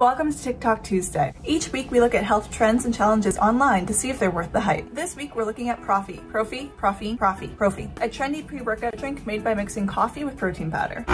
Welcome to TikTok Tuesday. Each week we look at health trends and challenges online to see if they're worth the hype. This week we're looking at Proffee, Proffee, Proffee, Proffee, Proffee, a trendy pre-workout drink made by mixing coffee with protein powder.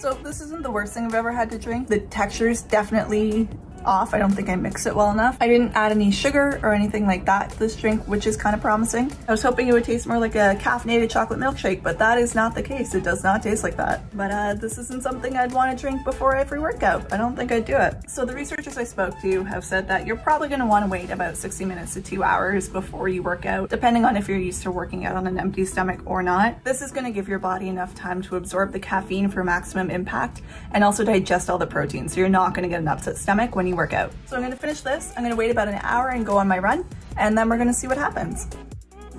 So this isn't the worst thing I've ever had to drink. The texture is definitely off. I don't think I mixed it well enough. I didn't add any sugar or anything like that to this drink, which is kind of promising. I was hoping it would taste more like a caffeinated chocolate milkshake, but that is not the case. It does not taste like that. But uh, this isn't something I'd want to drink before every workout. I don't think I'd do it. So the researchers I spoke to have said that you're probably going to want to wait about 60 minutes to two hours before you work out, depending on if you're used to working out on an empty stomach or not. This is going to give your body enough time to absorb the caffeine for maximum impact and also digest all the protein. So you're not going to get an upset stomach when you work out. So I'm gonna finish this. I'm gonna wait about an hour and go on my run and then we're gonna see what happens.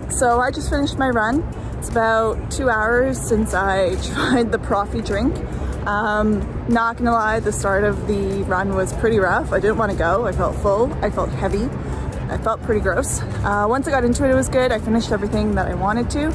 So I just finished my run. It's about two hours since I tried the Proffee drink. Um, not gonna lie, the start of the run was pretty rough. I didn't wanna go, I felt full, I felt heavy. I felt pretty gross. Uh, once I got into it, it was good. I finished everything that I wanted to.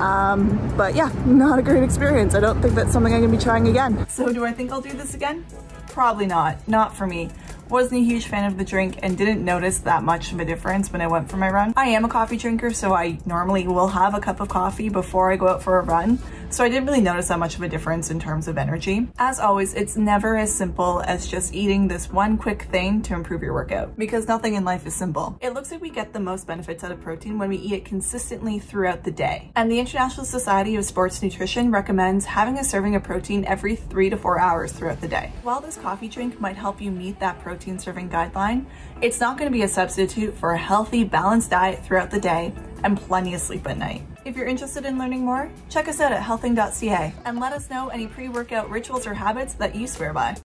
Um, but yeah, not a great experience. I don't think that's something I'm gonna be trying again. So do I think I'll do this again? Probably not, not for me. Wasn't a huge fan of the drink and didn't notice that much of a difference when I went for my run. I am a coffee drinker, so I normally will have a cup of coffee before I go out for a run. So I didn't really notice that much of a difference in terms of energy. As always, it's never as simple as just eating this one quick thing to improve your workout because nothing in life is simple. It looks like we get the most benefits out of protein when we eat it consistently throughout the day. And the International Society of Sports Nutrition recommends having a serving of protein every three to four hours throughout the day. While this coffee drink might help you meet that protein serving guideline, it's not going to be a substitute for a healthy, balanced diet throughout the day and plenty of sleep at night. If you're interested in learning more, check us out at healthing.ca and let us know any pre-workout rituals or habits that you swear by.